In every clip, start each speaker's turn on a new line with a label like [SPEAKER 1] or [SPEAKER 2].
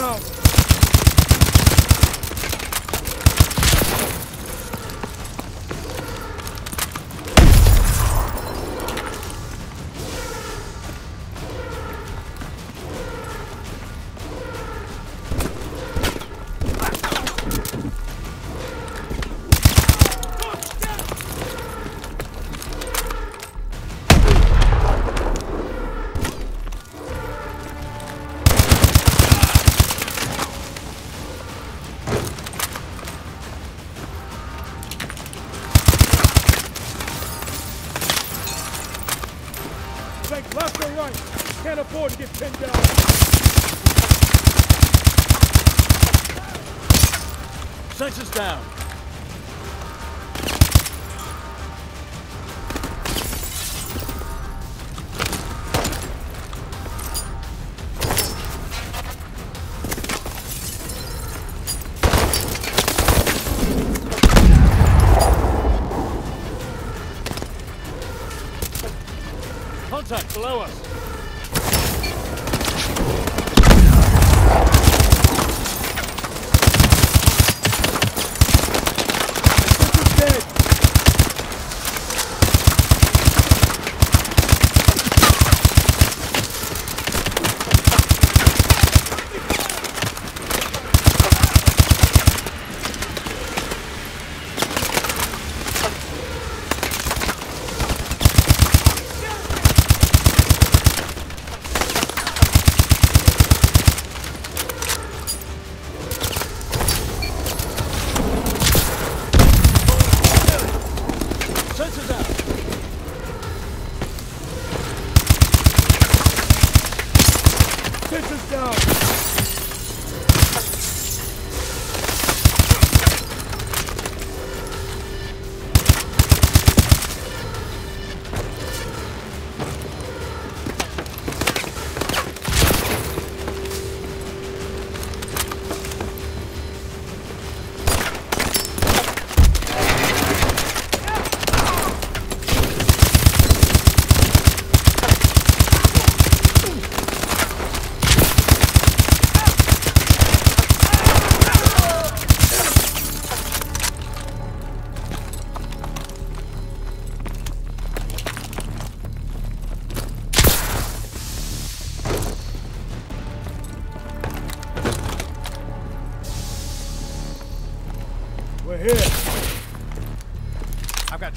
[SPEAKER 1] down.
[SPEAKER 2] Sensors down. Contact below us.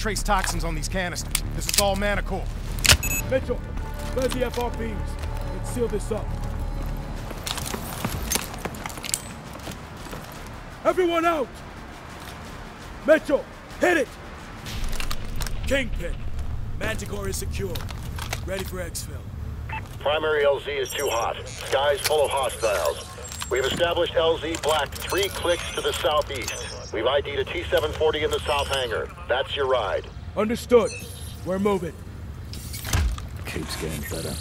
[SPEAKER 3] Trace toxins on these canisters. This is all Manticore.
[SPEAKER 1] Mitchell, spread the FRPs. Let's seal this up. Everyone out! Mitchell, hit it! Kingpin, Manticore is secure. Ready for exfil.
[SPEAKER 4] Primary LZ is too hot. Sky's full of hostiles. We've established LZ Black three clicks to the southeast. We've ID'd a T-740 in the south hangar. That's your ride.
[SPEAKER 1] Understood. We're moving.
[SPEAKER 5] Keeps getting better.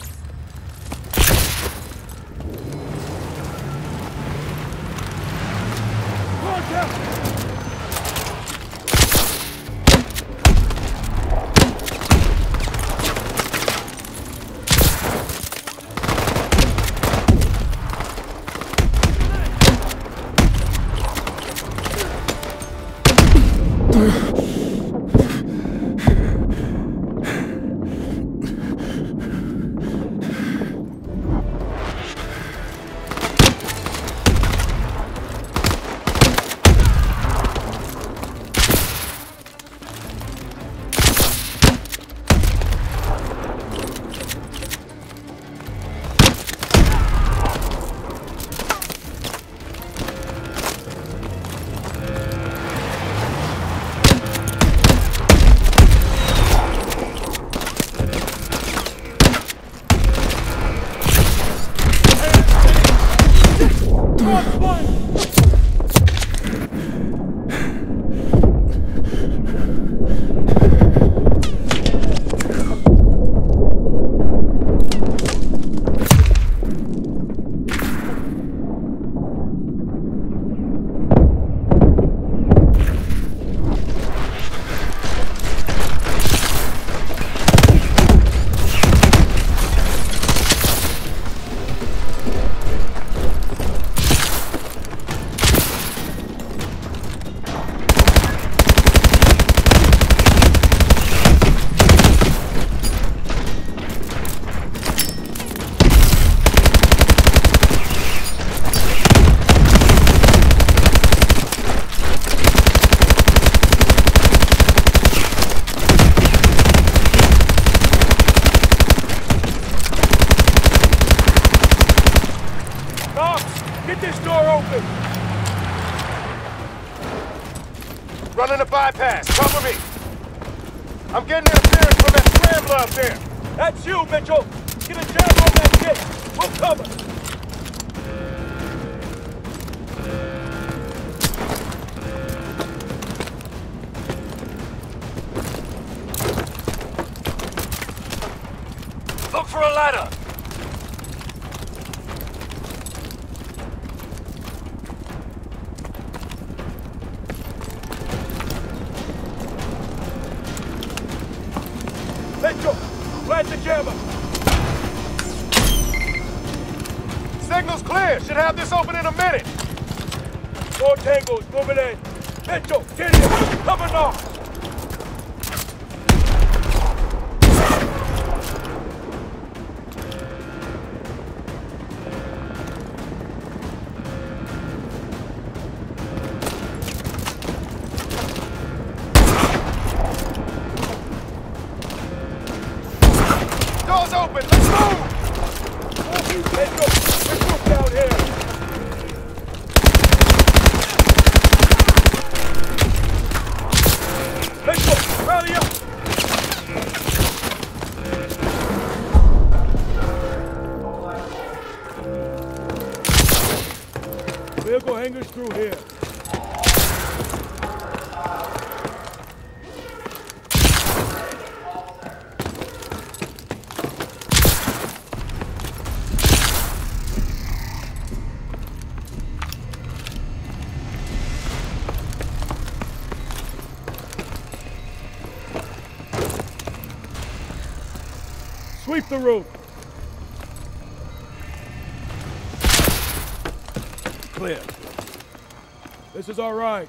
[SPEAKER 1] Contact! Door open!
[SPEAKER 6] Running a bypass. Cover me. I'm getting interference from that scrambler up there.
[SPEAKER 1] That's you, Mitchell! Get a jab on that shit! We'll cover!
[SPEAKER 2] Look for a ladder!
[SPEAKER 3] Have this open in a minute.
[SPEAKER 1] Four tangos moving in! Mitchell, get in! Cover north! Through here. Sweep the roof. Clear. This is our ride.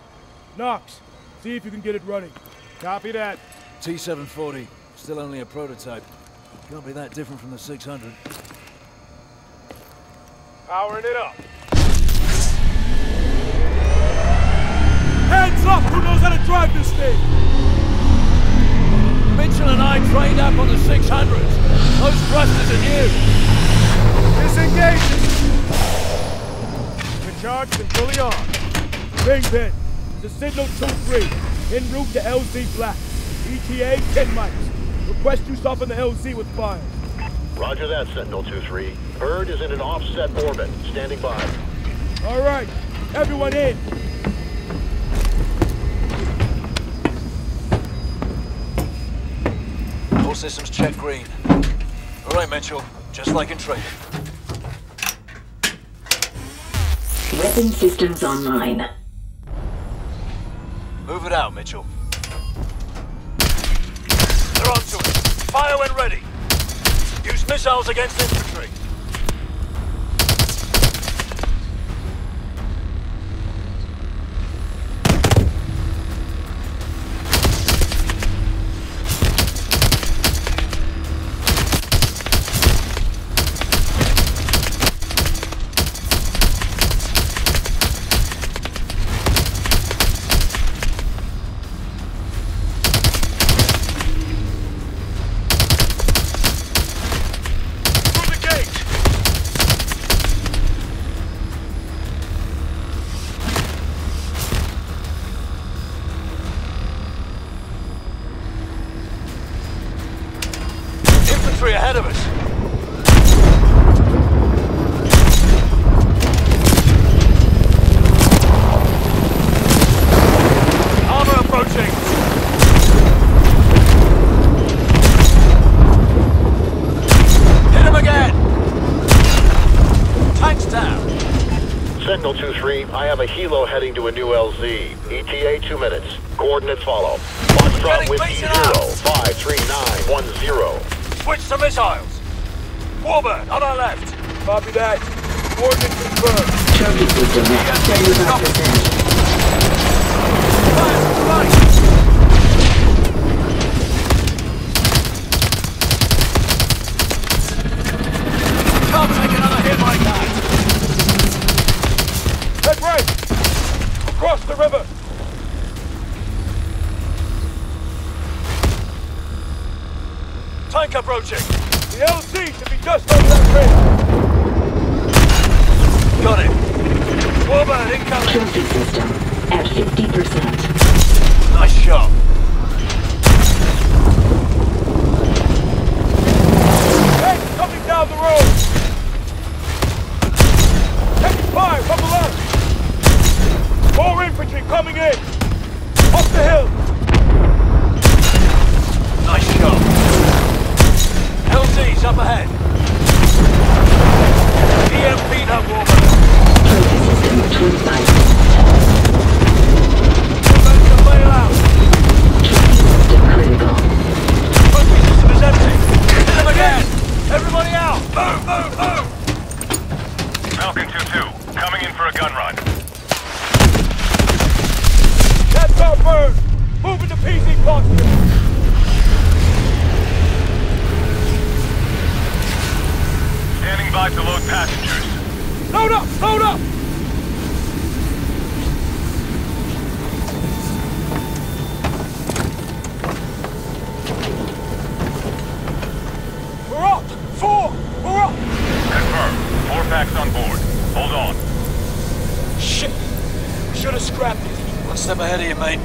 [SPEAKER 1] Knox, see if you can get it running.
[SPEAKER 3] Copy that.
[SPEAKER 2] T-740, still only a prototype. Can't be that different from the 600.
[SPEAKER 3] Powering it up.
[SPEAKER 1] Hands up! Who knows how to drive this thing? 10. Sentinel 2-3, en route to LZ Black. ETA 10 miles. Request you stop in the LZ with fire.
[SPEAKER 4] Roger that, Sentinel 2-3. Bird is in an offset orbit. Standing by.
[SPEAKER 1] All right. Everyone in.
[SPEAKER 2] All systems check green. All right, Mitchell. Just like in training.
[SPEAKER 6] Weapon systems online.
[SPEAKER 2] Move it out, Mitchell. They're onto it. Fire when ready. Use missiles against infantry. Ahead of us. Armor approaching. Hit him again. Tanks down.
[SPEAKER 4] Sentinel 2-3, I have a helo heading to a new LZ. ETA 2 minutes. Coordinates follow. Foxtrot Whiskey
[SPEAKER 2] beaten
[SPEAKER 4] 0, 53910.
[SPEAKER 2] Switch to missiles. Warbird on our left.
[SPEAKER 1] Copy that. Coordinates confirmed.
[SPEAKER 6] Trophy system at 75%.
[SPEAKER 2] Fire to the right. Can't take another hit like that.
[SPEAKER 1] Head right. Across the river.
[SPEAKER 2] tank approaching.
[SPEAKER 1] The LZ should be just over that ridge.
[SPEAKER 2] Got it. Warbird incoming.
[SPEAKER 6] Trophy system at 50%.
[SPEAKER 2] Nice shot. Tanks coming down the road. Taking fire from the left.
[SPEAKER 3] More infantry coming in.
[SPEAKER 1] Up
[SPEAKER 3] the hill. System twin bypass.
[SPEAKER 1] Ready up! Load up! We're up! Four! We're up!
[SPEAKER 3] Confirmed. Four packs on board. Hold on.
[SPEAKER 2] Shit. Should have scrapped it. One step ahead of you, mate.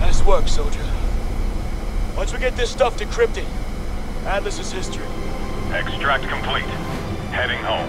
[SPEAKER 2] Nice work, soldier.
[SPEAKER 1] Once we get this stuff decrypted, Atlas is history.
[SPEAKER 3] Extract complete. Heading home.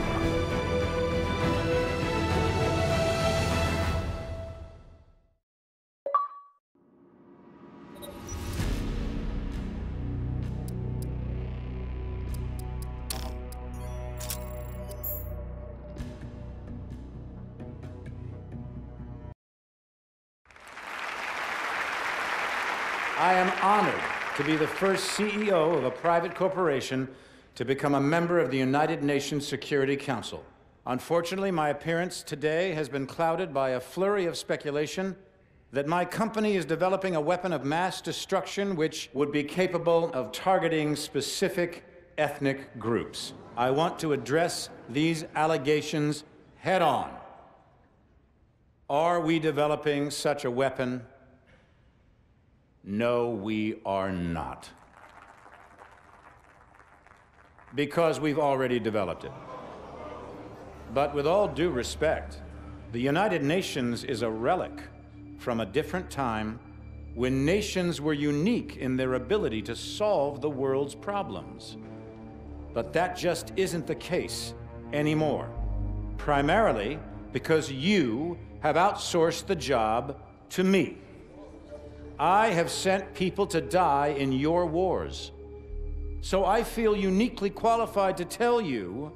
[SPEAKER 7] I am honored to be the first CEO of a private corporation to become a member of the United Nations Security Council. Unfortunately, my appearance today has been clouded by a flurry of speculation that my company is developing a weapon of mass destruction which would be capable of targeting specific ethnic groups. I want to address these allegations head on. Are we developing such a weapon? No, we are not. Because we've already developed it. But with all due respect, the United Nations is a relic from a different time when nations were unique in their ability to solve the world's problems. But that just isn't the case anymore. Primarily because you have outsourced the job to me. I have sent people to die in your wars. So I feel uniquely qualified to tell you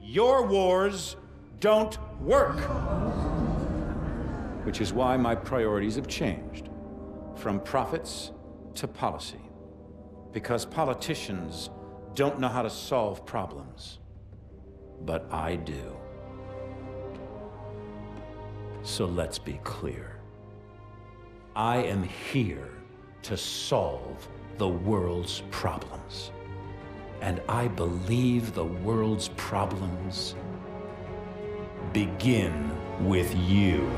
[SPEAKER 7] your wars don't work. Which is why my priorities have changed from profits to policy. Because politicians don't know how to solve problems. But I do. So let's be clear. I am here to solve the world's problems. And I believe the world's problems begin with you.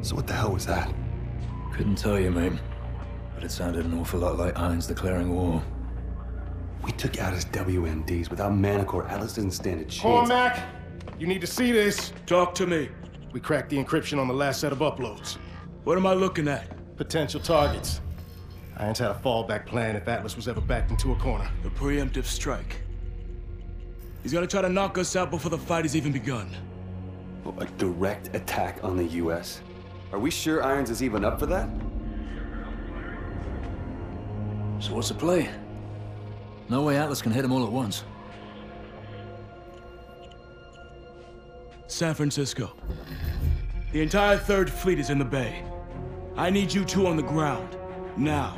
[SPEAKER 8] So what the hell was that?
[SPEAKER 5] Couldn't tell you, mate. But it sounded an awful lot like Irons declaring war.
[SPEAKER 8] We took out his WMDs without Manticore. Atlas doesn't stand a chance.
[SPEAKER 3] Cormac, you need to see this.
[SPEAKER 1] Talk to me.
[SPEAKER 3] We cracked the encryption on the last set of uploads.
[SPEAKER 1] What am I looking at?
[SPEAKER 3] Potential targets. Irons had a fallback plan if Atlas was ever backed into a corner.
[SPEAKER 1] A preemptive strike. He's gonna try to knock us out before the fight has even begun.
[SPEAKER 8] Oh, a direct attack on the U.S.? Are we sure Irons is even up for that?
[SPEAKER 5] So what's the play? No way Atlas can hit them all at once.
[SPEAKER 1] San Francisco. The entire Third Fleet is in the bay. I need you two on the ground. Now.